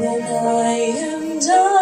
When I am done.